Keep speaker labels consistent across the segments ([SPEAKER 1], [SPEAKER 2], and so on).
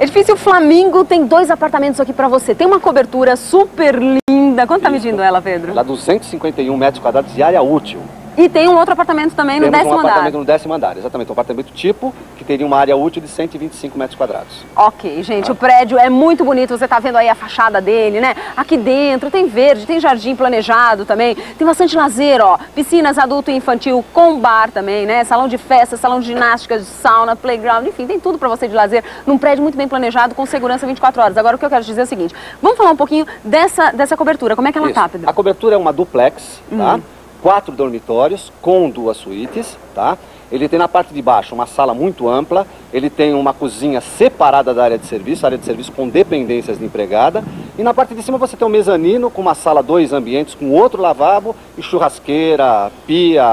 [SPEAKER 1] Edifício Flamingo tem dois apartamentos aqui para você. Tem uma cobertura super linda. Quanto tá medindo ela, Pedro?
[SPEAKER 2] Ela 251 metros quadrados de área útil.
[SPEAKER 1] E tem um outro apartamento também no
[SPEAKER 2] Temos
[SPEAKER 1] décimo
[SPEAKER 2] um
[SPEAKER 1] andar.
[SPEAKER 2] apartamento no décimo andar, exatamente. Um apartamento tipo que teria uma área útil de 125 metros quadrados.
[SPEAKER 1] Ok, gente, o prédio é muito bonito, você tá vendo aí a fachada dele, né? Aqui dentro tem verde, tem jardim planejado também, tem bastante lazer, ó. Piscinas adulto e infantil com bar também, né? Salão de festa, salão de ginástica, de sauna, playground, enfim, tem tudo para você de lazer num prédio muito bem planejado com segurança 24 horas. Agora o que eu quero dizer é o seguinte, vamos falar um pouquinho dessa, dessa cobertura, como é que ela
[SPEAKER 2] Isso.
[SPEAKER 1] tá, Pedro?
[SPEAKER 2] A cobertura é uma duplex, tá?
[SPEAKER 1] Hum.
[SPEAKER 2] Quatro dormitórios com duas suítes, tá? Ele tem na parte de baixo uma sala muito ampla, ele tem uma cozinha separada da área de serviço, área de serviço com dependências de empregada, e na parte de cima você tem um mezanino com uma sala, dois ambientes, com outro lavabo e churrasqueira, pia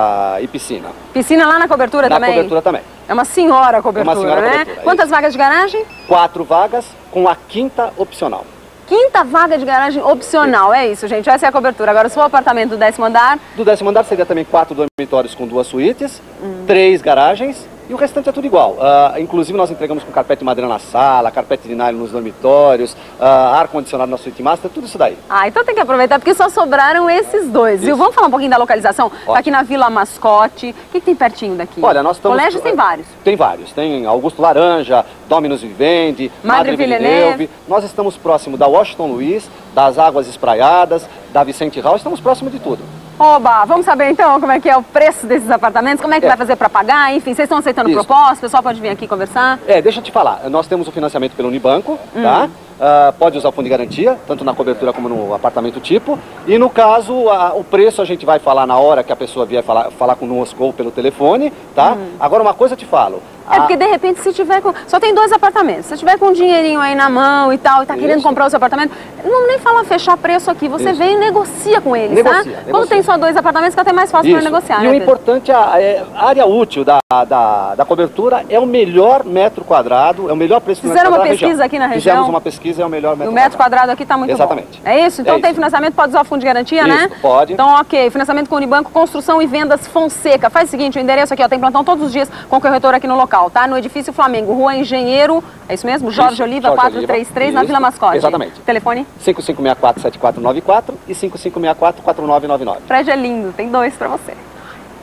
[SPEAKER 2] e piscina.
[SPEAKER 1] Piscina lá na cobertura
[SPEAKER 2] Na
[SPEAKER 1] também?
[SPEAKER 2] cobertura também.
[SPEAKER 1] É uma senhora cobertura,
[SPEAKER 2] senhora
[SPEAKER 1] né?
[SPEAKER 2] cobertura, é
[SPEAKER 1] Quantas
[SPEAKER 2] isso.
[SPEAKER 1] vagas de garagem?
[SPEAKER 2] Quatro vagas com a quinta opcional.
[SPEAKER 1] Quinta vaga de garagem opcional, é isso, gente. Essa é a cobertura. Agora, o apartamento do décimo andar,
[SPEAKER 2] Do décimo andar seria também quatro dormitórios com duas suítes,
[SPEAKER 1] Hum.
[SPEAKER 2] três garagens e o restante é tudo igual. Ah, inclusive nós entregamos com carpete de madeira na sala, carpete de nylon nos dormitórios, ah, ar-condicionado na suíte master, tudo isso daí.
[SPEAKER 1] Ah, então tem que aproveitar, porque só sobraram esses dois, viu?
[SPEAKER 2] Isso.
[SPEAKER 1] Vamos falar um pouquinho da localização? Tá aqui na Vila Mascote. O que, que tem pertinho daqui?
[SPEAKER 2] Olha, nós estamos...
[SPEAKER 1] Colégios tem vários.
[SPEAKER 2] Tem vários. Tem Augusto Laranja, Dominus Vivendi,
[SPEAKER 1] Madre
[SPEAKER 2] Madre,
[SPEAKER 1] Villeneuve.
[SPEAKER 2] Villeneuve. Nós estamos próximo da Washington Luiz, das Águas Espraiadas, da Vicente Hall, estamos próximo de tudo.
[SPEAKER 1] Oba, vamos saber então como é que é o preço desses apartamentos, como é que
[SPEAKER 2] É.
[SPEAKER 1] vai fazer para pagar, enfim, vocês estão aceitando
[SPEAKER 2] Isso.
[SPEAKER 1] propostas, o pessoal pode vir aqui conversar.
[SPEAKER 2] É, deixa eu te falar, nós temos o financiamento pelo Unibanco,
[SPEAKER 1] Hum.
[SPEAKER 2] tá? Ah, pode usar o fundo de garantia, tanto na cobertura como no apartamento tipo. E no caso, a- o preço a gente vai falar na hora que a pessoa vier falar, falar conosco ou pelo telefone, tá? Agora uma coisa eu te falo.
[SPEAKER 1] Hum. É
[SPEAKER 2] a-
[SPEAKER 1] porque de repente se tiver com. Só tem dois apartamentos. Se tiver com um dinheirinho aí na mão e tal, e tá querendo
[SPEAKER 2] Isso.
[SPEAKER 1] comprar o seu apartamento, não nem falar fechar preço aqui. Você
[SPEAKER 2] Isso.
[SPEAKER 1] vem e negocia com eles, tá?
[SPEAKER 2] Negocia,
[SPEAKER 1] Quando
[SPEAKER 2] negocia.
[SPEAKER 1] tem só dois apartamentos, fica até mais fácil para negociar,
[SPEAKER 2] e
[SPEAKER 1] né?
[SPEAKER 2] o importante, é a, é a área útil da, da, da cobertura é o melhor metro quadrado, é o melhor preço
[SPEAKER 1] Fizeram uma pesquisa aqui na região?
[SPEAKER 2] Fizemos uma pesquisa, é o melhor metro
[SPEAKER 1] O metro quadrado aqui está muito
[SPEAKER 2] Exatamente.
[SPEAKER 1] bom. É isso? Então
[SPEAKER 2] É
[SPEAKER 1] tem
[SPEAKER 2] isso.
[SPEAKER 1] financiamento, pode usar o fundo de garantia, né?
[SPEAKER 2] Isso, pode.
[SPEAKER 1] Então, ok. Financiamento com Unibanco, construção e vendas Fonseca. Faz o seguinte, o endereço aqui, ó, tem plantão todos os dias com o corretor aqui no local, tá? No edifício Flamengo, Rua Engenheiro, é isso mesmo? Jorge
[SPEAKER 2] Isso,
[SPEAKER 1] Oliva,
[SPEAKER 2] Jorge
[SPEAKER 1] 433, na
[SPEAKER 2] Oliva.
[SPEAKER 1] Vila Mascote.
[SPEAKER 2] Exatamente.
[SPEAKER 1] Telefone?
[SPEAKER 2] 5564-7494 e 5564-4999.
[SPEAKER 1] O prédio é lindo, tem dois para você.